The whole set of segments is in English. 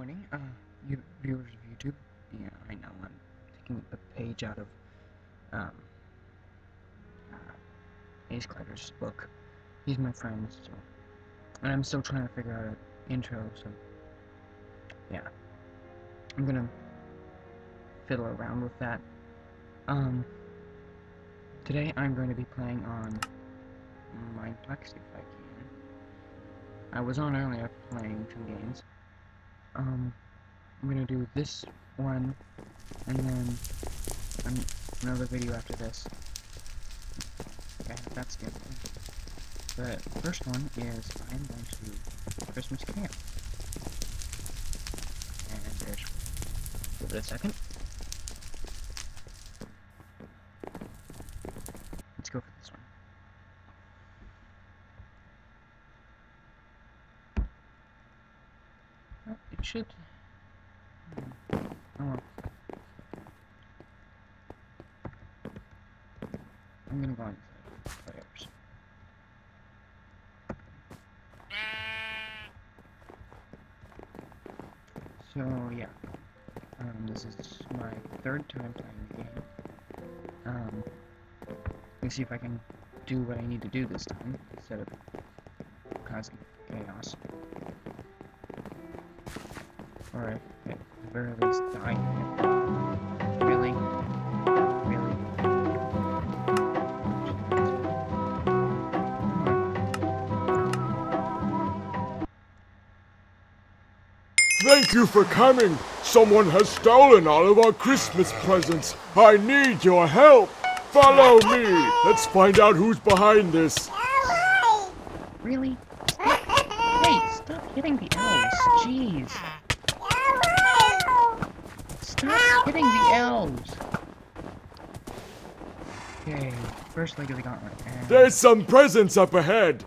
morning, uh, you viewers of YouTube. Yeah, I know I'm taking a page out of, um, uh, Ace Clatter's book. He's my friend, so, and I'm still trying to figure out an intro, so, yeah. I'm gonna fiddle around with that. Um, today I'm going to be playing on Mineplex, if I can. I was on earlier playing some games. Um, I'm gonna do this one, and then an another video after this. That's good. The first one is I'm going to Christmas camp. And there's give it a second. Let's go for this one. Oh, it should. Hmm. Oh well. I'm gonna go on. So yeah, um, this is my third time playing the game. Um, let's see if I can do what I need to do this time instead of causing chaos. Or at the very least dying. Thank you for coming. Someone has stolen all of our Christmas presents. I need your help. Follow me. Let's find out who's behind this. Really? Hey, stop hitting the elves. Jeez. Stop hitting the elves. Okay, first leg of the gauntlet. And There's some presents up ahead.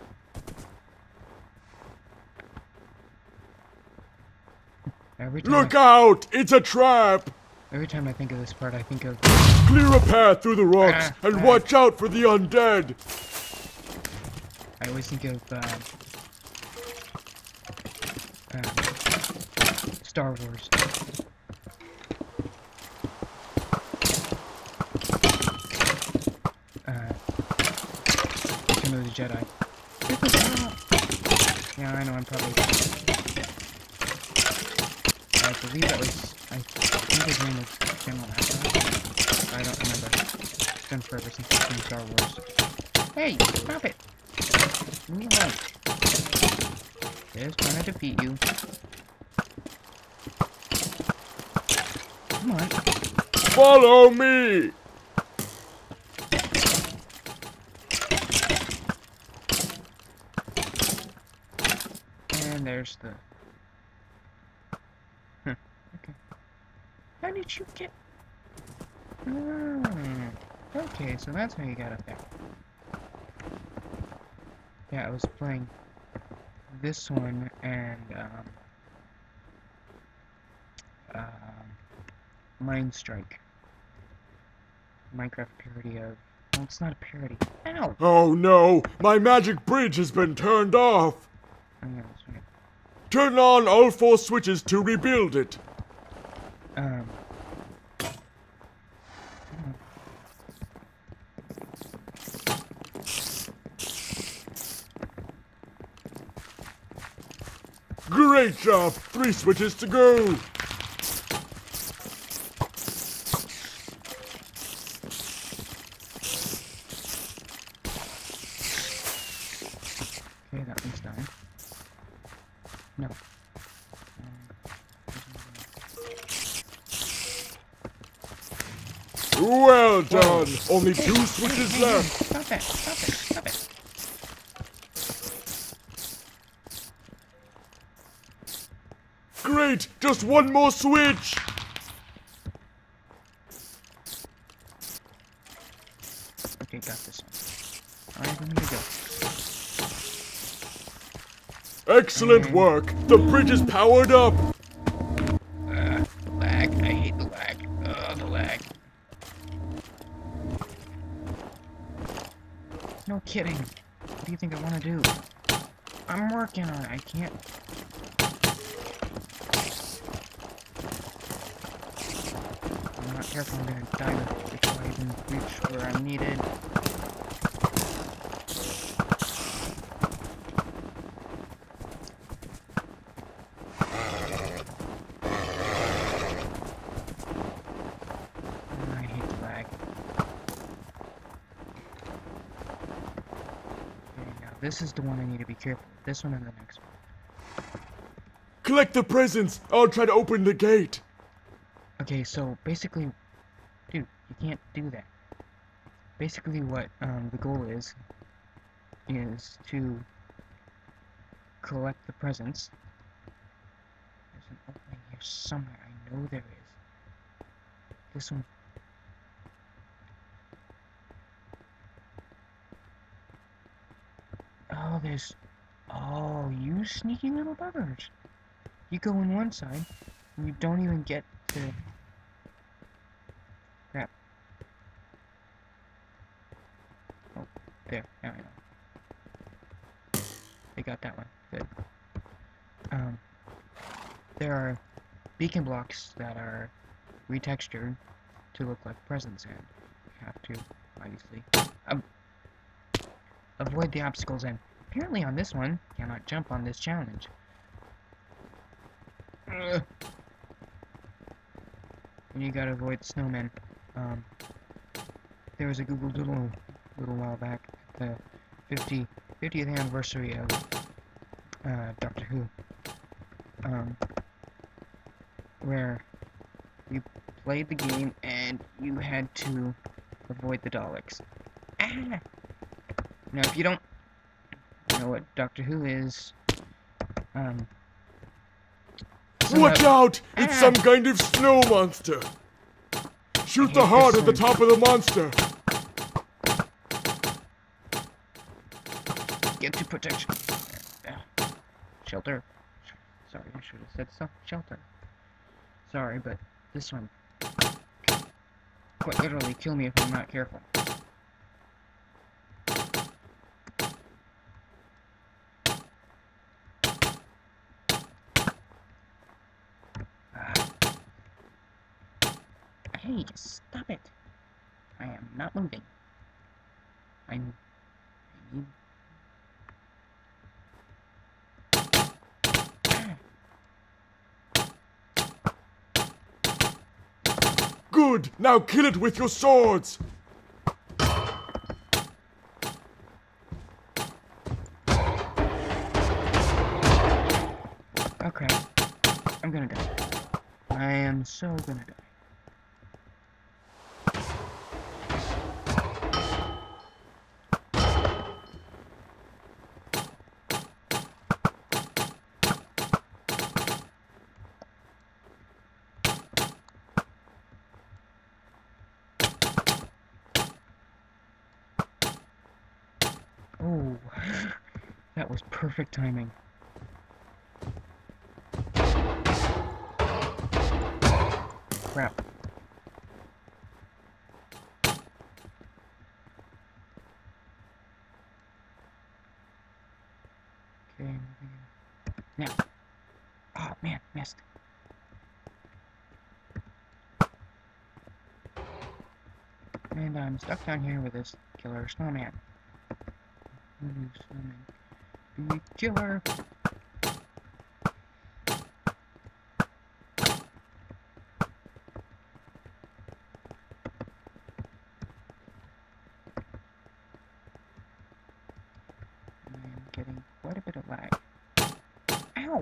Every time, Look out! It's a trap. every time I think of this part, I think of Clear a path through the rocks Ah, and ah. watch out for the undead. I always think of uh, uh, Star Wars. Uh, Return of the Jedi. Get this out! Yeah, I know. I'm probably. I believe that was. I think his name was General Ackroyd. I don't remember. It's been forever since I've seen Star Wars. Hey, stop it! Leave me alone. Just to defeat you. Come on. Follow me. And there's the. Huh. Okay. How did you get? Hmm. Okay, so that's how you got up there. Yeah, I was playing this one and um, um, MineStrike. Minecraft parody of. Well, it's not a parody. Ow! Oh no, my magic bridge has been turned off. Oh, yeah. Turn on all four switches to rebuild it. Um. Great job. Three switches to go. Okay, that one's done. No. Well done. Only two switches left. Stop it! Stop it! Stop it! Great. Just one more switch. Okay, got this one. Alright, go. Excellent work. The bridge is powered up. Uh, lag. I hate the lag. Ugh, the lag. No kidding. What do you think I want to do? I'm working on it. I can't. not careful, I'm gonna die before I even reach where I'm needed. Ah, I hate the lag. There you go. This is the one I need to be careful. This one and the next one. Collect the presents. I'll try to open the gate. Okay, so basically, you can't do that. Basically, what um, the goal is is to collect the presents. There's an opening here somewhere. I know there is. This one. Oh, there's. Oh, you sneaky little buggers. You go in one side, and you don't even get to. Crap. Oh, there. I know. They got that one. Good. Um, there are beacon blocks that are retextured to look like presents, and you have to, obviously, um, avoid the obstacles. And apparently, on this one, cannot jump on this challenge. Ugh. You gotta avoid snowmen. Um, there was a Google Doodle a little while back the 50, 50th anniversary of uh, Doctor Who, um, where you played the game and you had to avoid the Daleks. Ah! Now, if you don't know what Doctor Who is, um, Watch out! It's Ah. some kind of snow monster. Shoot the heart at the top of the monster. Get to protection. Shelter. Sorry, I should have said so. Shelter. Sorry, but this one quite literally kill me if I'm not careful. Ah. Hey, stop it. I am not moving. I'm I need Good. Now kill it with your swords. Okay. I'm gonna die. I am so gonna die. Oh, that was perfect timing. Crap. Okay. Now. Oh man, missed. And I'm stuck down here with this killer snowman. Snowman. Be killer. I'm getting quite a bit of lag. Ow!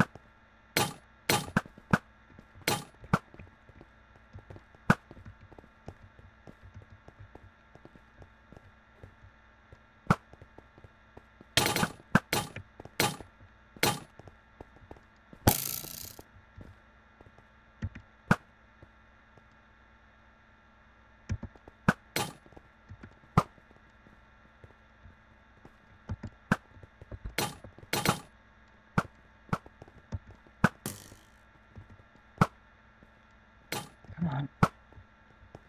Come on.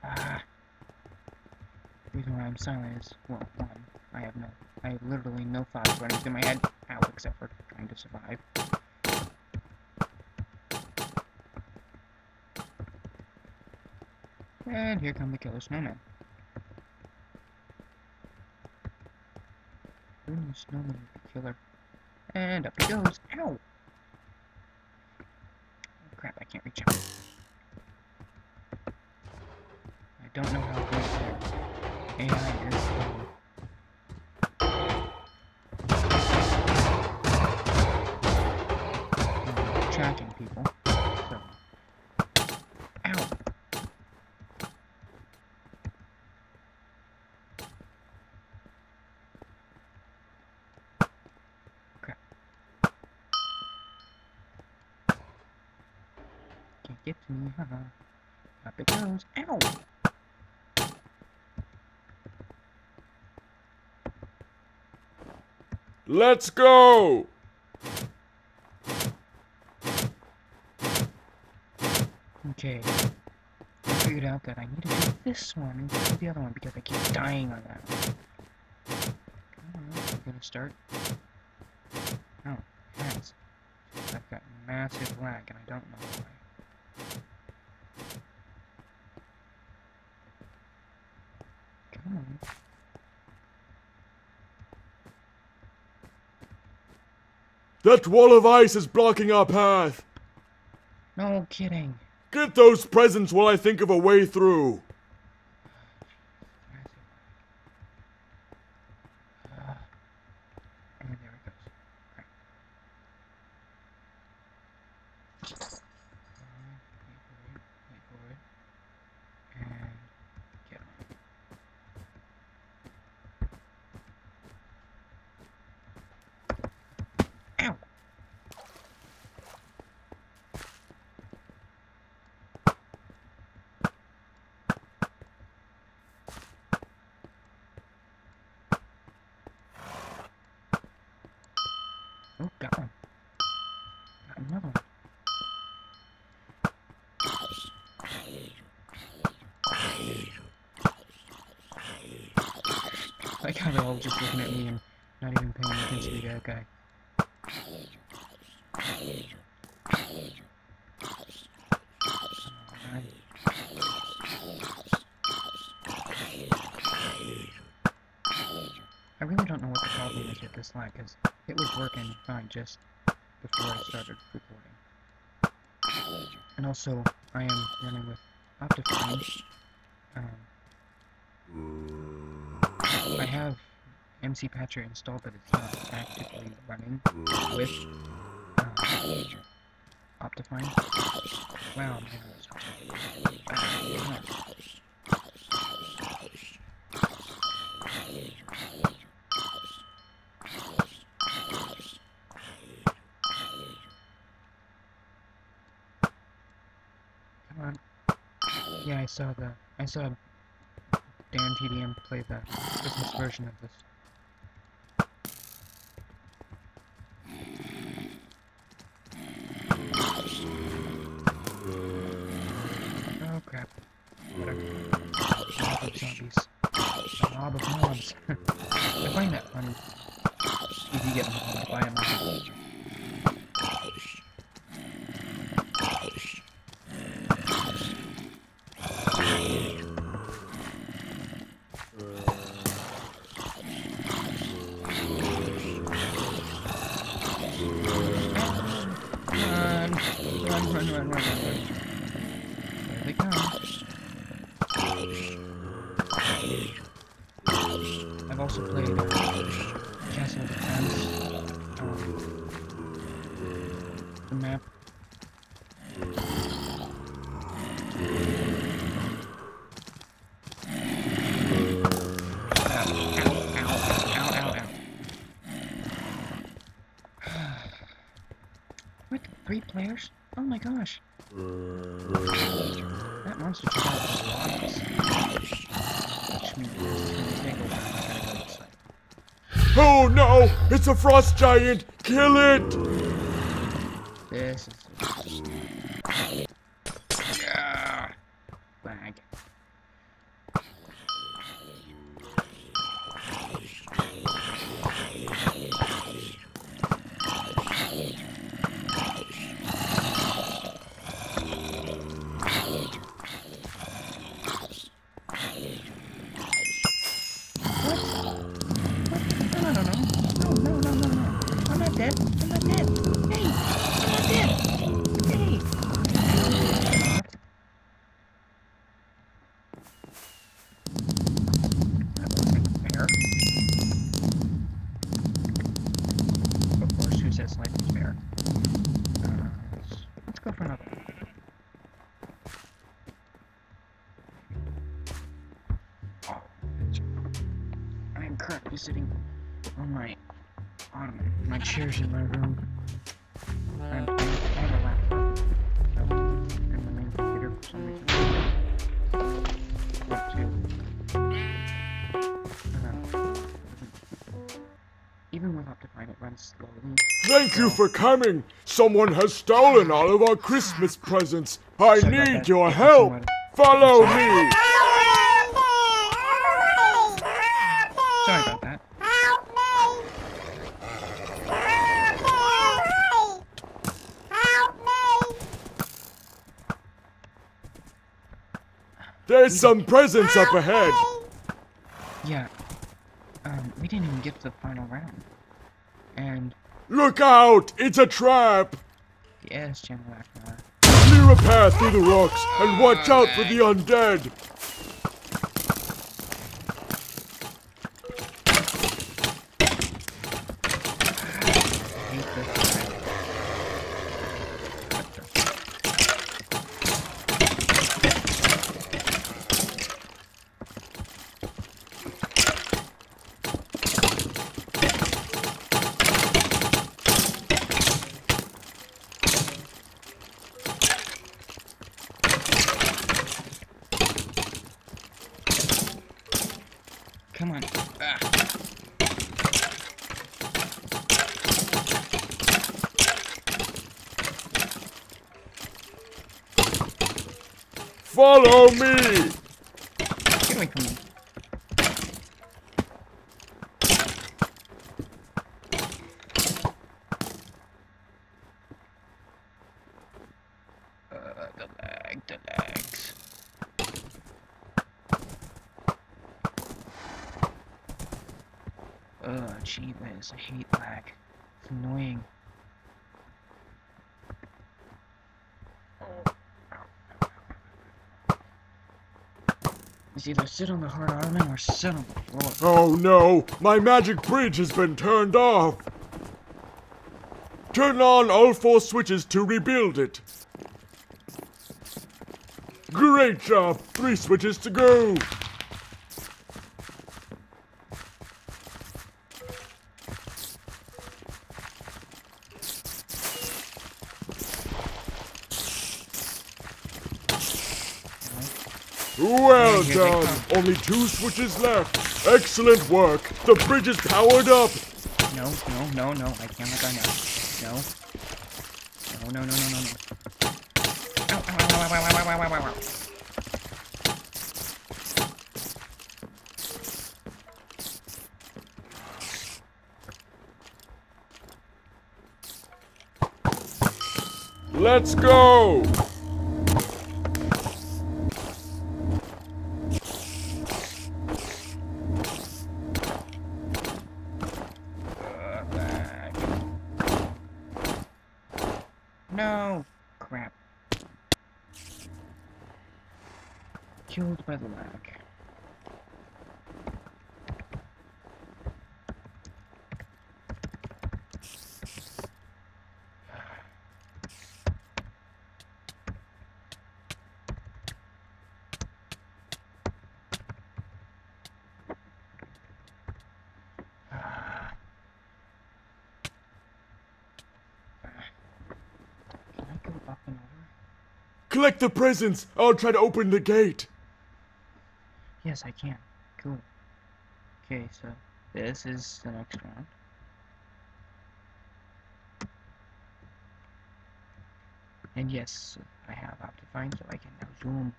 Ah. The reason why I'm silent is, well, one, I have no, I have literally no thoughts running through my head now except for trying to survive. And here come the killer snowmen. Ooh, snowman be killer. And up he goes. Ow! Let's go! Okay. I figured out that I need to do this one instead of the other one because I keep dying on that one. I'm gonna start. Oh, yes. I've got massive lag and I don't know why. Come on. That wall of ice is blocking our path. No kidding. Get those presents while I think of a way through. Massive lag. Ah. and there it goes. Right. Uh, wait for it, wait for it. And get on. Ow! Oh, got one. Got another one. All just looking at me and not even paying attention to that guy. I really don't know what the problem is with this lag, because it was working fine just before I started recording. And also, I am running with Optifine. Um, I have MC Patcher installed, but it's not actively running with um, Optifine. Wow, man. Come on. Yeah, I saw the I saw Dan TDM play the Christmas version of this. Oh crap. Of zombies. A mob of mobs. I find that funny. If you get mobbed by a mob. Map. What? Three players? Oh my gosh. That monster took out a lot of us. Which means it's gonna take a while. I gotta go inside. Oh no! It's a frost giant! Kill it! bear. Of course, who says life is fair? Uh, let's, let's go for another. Oh, I am currently sitting on my ottoman. My chair's in my room. Thank you for coming. Someone has stolen all of our Christmas presents. I need your help. Follow me. Sorry about that. There's some presents up ahead. Yeah. Um, we didn't even get to the final round. Look out! It's a trap. yes, General Ackbar. Clear a path through the rocks and watch out for the undead. hate this guy. Come on. Ah. Follow me. Get away from me. Uh, the lag, the lags. Ugh, gee whiz, I hate lag. It's annoying. It's either sit on the hard ottoman or sit on the floor. Oh no, my magic bridge has been turned off. Turn on all four switches to rebuild it. Great job! Three switches to go! Well Here they done! come. Only two switches left. Excellent work. The bridge is powered up. No, no, no, no, I can't let. No. No, no, no, no, no, no. Ow, ow, ow, ow, ow, ow, ow, ow, ow, ow. Let's go! Collect the presents. I'll try to open the gate. Yes, I can. Cool. Okay, so this is the next round. And yes, I have Optifine, so I can now zoom.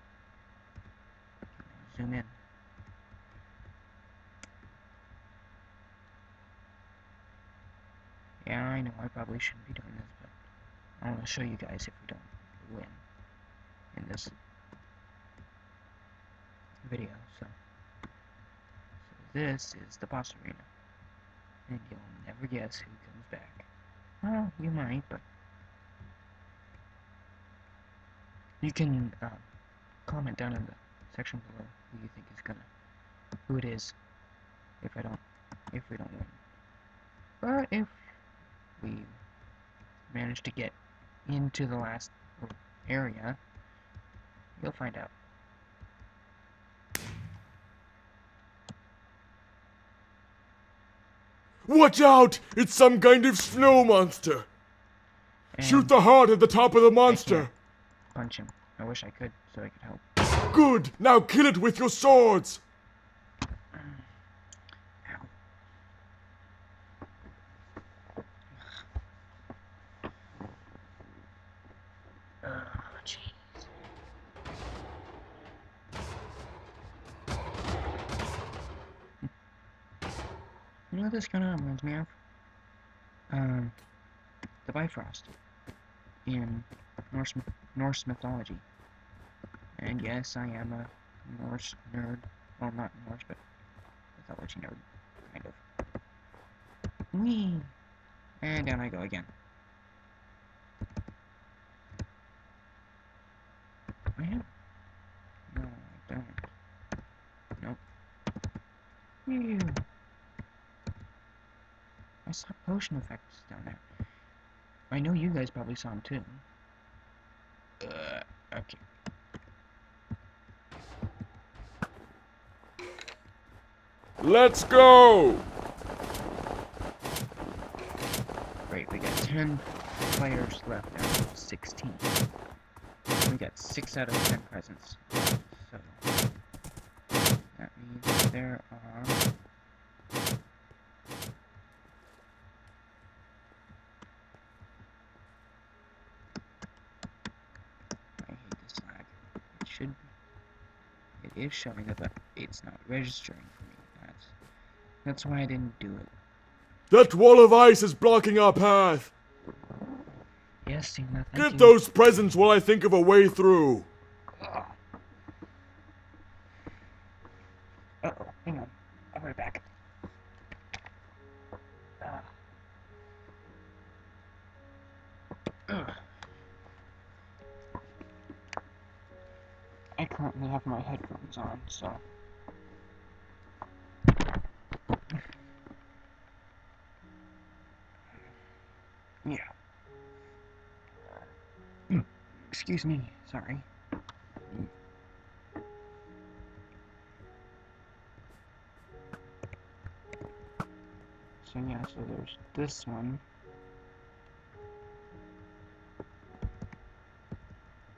Zoom in. Yeah, I know I probably shouldn't be doing this, but I want to show you guys if we don't win in this video. So, so this is the boss arena, and you'll never guess who comes back. Well, you might, but you can uh, comment down in the section below who you think is gonna, who it is, if I don't, if we don't win. But if we manage to get into the last, area. You'll find out. Watch out! It's some kind of snow monster! Shoot the heart at the top of the monster! punch him. I wish I could, so I could help. Good! Now kill it with your swords! Know this kind of reminds me of? Um, the Bifrost in Norse Norse mythology. And yes, I am a Norse nerd. Well, not Norse, but mythology nerd, kind of. Whee! And down I go again. I am? No, I don't. Nope. Phew. I saw potion effects down there. I know you guys probably saw them too. Uh, okay. Let's go! Great, we got 10 players left out of 16. We got 6 out of 10 presents. So, that means there are... I hate this lag. It should be... It is showing it, but it's not registering for me. That's, that's why I didn't do it. That wall of ice is blocking our path! Yes, thank Get you. those presents while I think of a way through! Uh oh, hang on. I'll be right back. Ah. Ugh. I currently have my headphones on, so. Yeah. Mm, Excuse me, sorry. So yeah, so there's this one.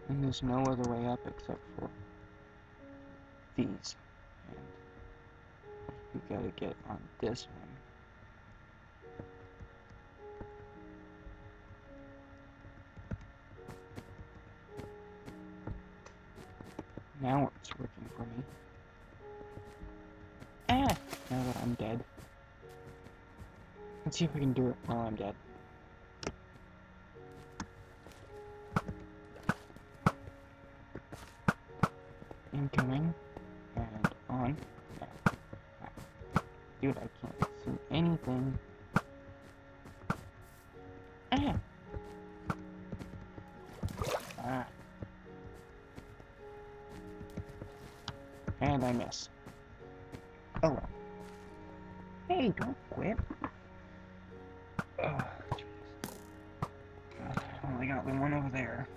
And there's no other way up except for these. And you gotta get on this one. Now it's working for me. Ah! Now that I'm dead. Let's see if we can do it while I'm dead. Oh well. Hey, don't quit. Oh, jeez. I only got the one over there.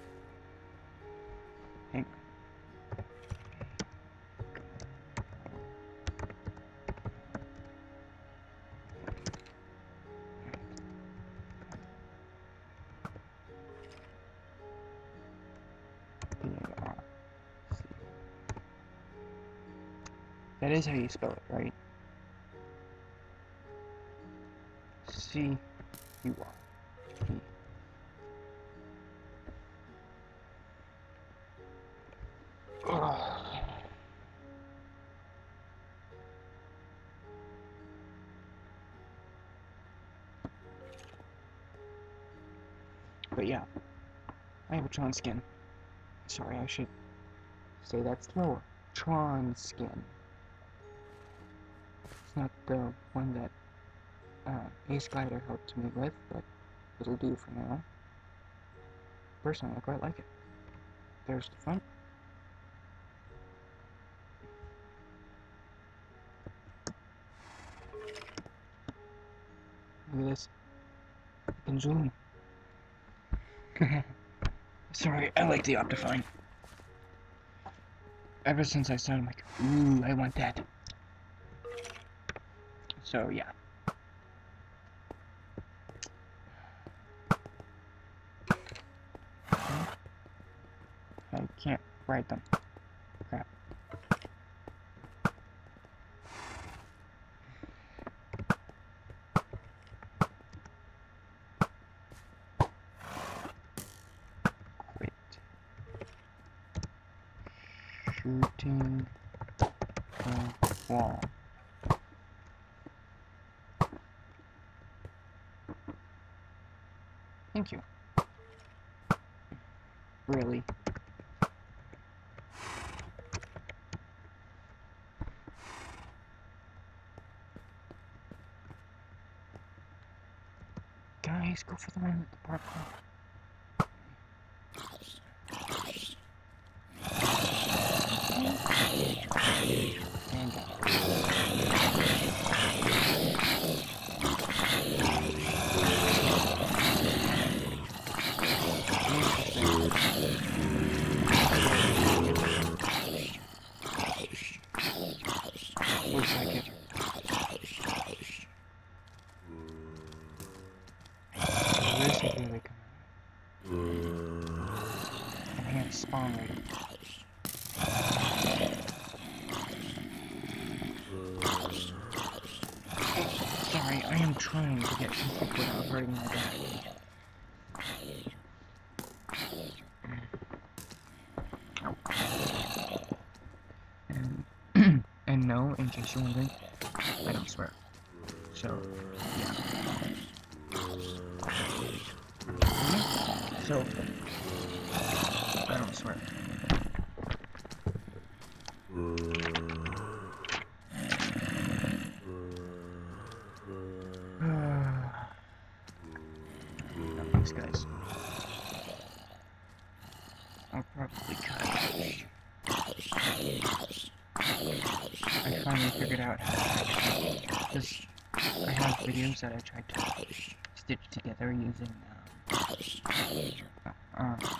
Is how you spell it, right? C U R. P. But yeah, I have a Tron skin. Sorry, I should say that slower. Tron skin. The one that uh, Ace Glider helped me with, but it'll do for now. Personally, I quite like it. There's the front. Look at this. I can zoom. Sorry, I like the Optifine. Ever since I saw it, I'm like, ooh, I want that. So, yeah. I can't write them. Crap. Quit. Shooting the wall. Thank you. Really? Guys, go for the one with the parkour. And go. Looks like it. Where's it really coming? Enhanced spawn rate. Sorry, I am trying to get some food without hurting my back. And, and no, I don't swear. So, yeah. So, I don't swear. Using um, uh,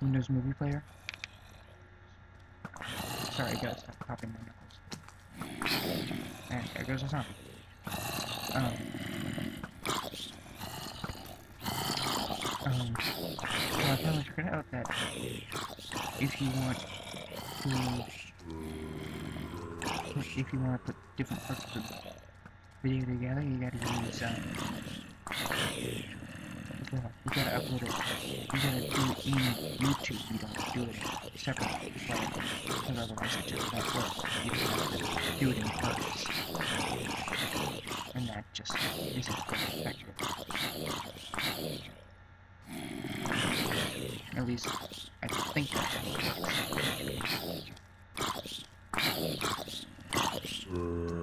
Windows Movie Player. Sorry, gotta stop popping my knuckles. And there goes the sound. Um, um, so I finally figured out that if you want to, if you want to put different parts of the video together, you gotta use, um, you gotta, you gotta upload it, you gotta do it in YouTube, you don't do it separately, like, because otherwise it just won't work, you just have to do it in parts, and that just isn't effective. At least, I think that's. What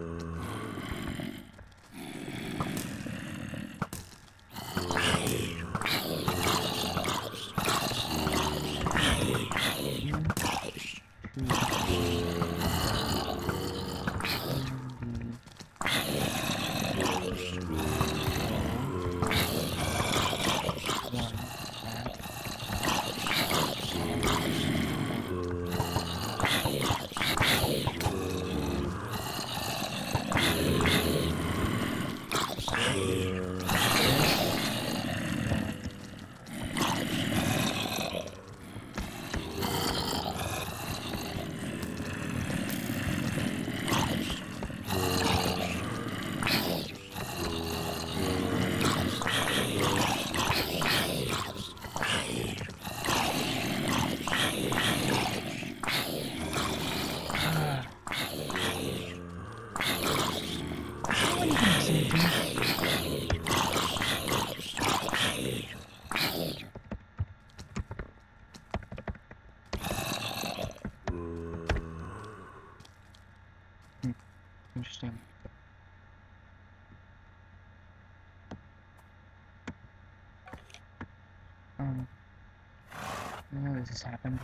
happened.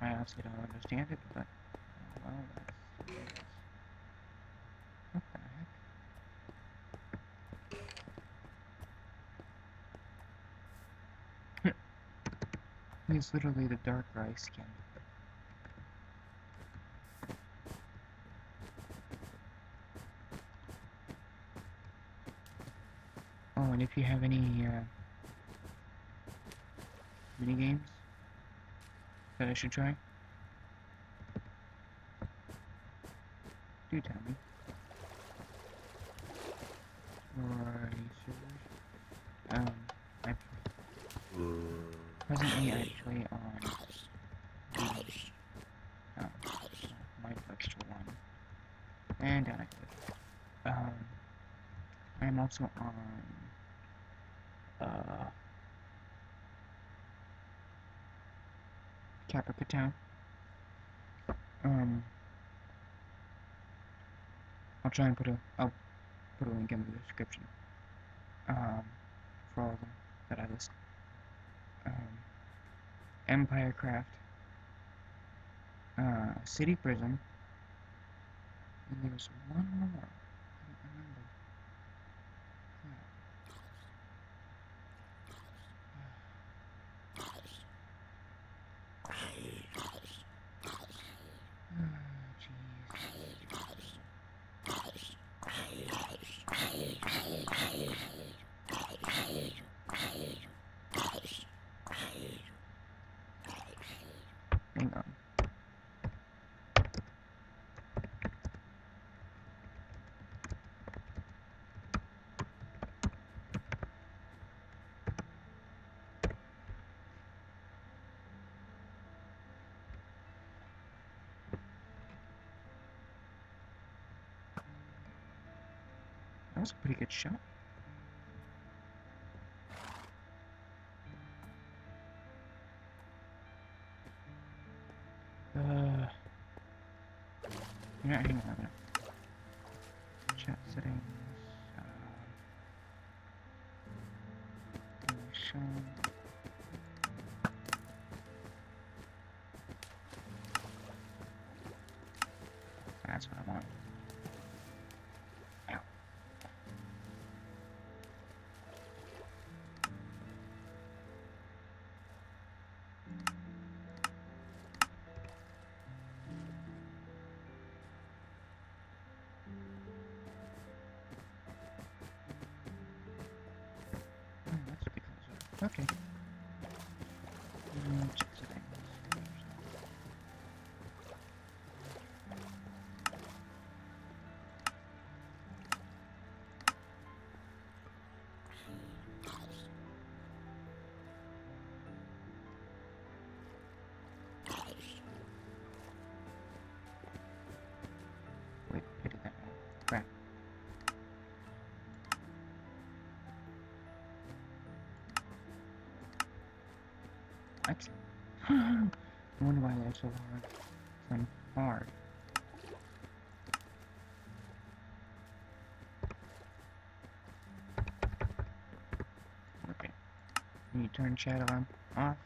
I honestly don't understand it, but well, that's, what the heck? He's literally the dark rice skin. Oh, and if you have any uh, mini games that I should try, do tell me. Or I'll try and put a I'll put a link in the description. Um, for all of them that I list. Um, Empire Craft, uh, City Prison, and there's one more. I don't remember. Hang on. That was a pretty good shot. Uh, yeah, hang on minute. Chat settings. Uh. That's what I want. Okay. What? I wonder why they're so hard. I'm hard. Okay. Can you turn chat on off?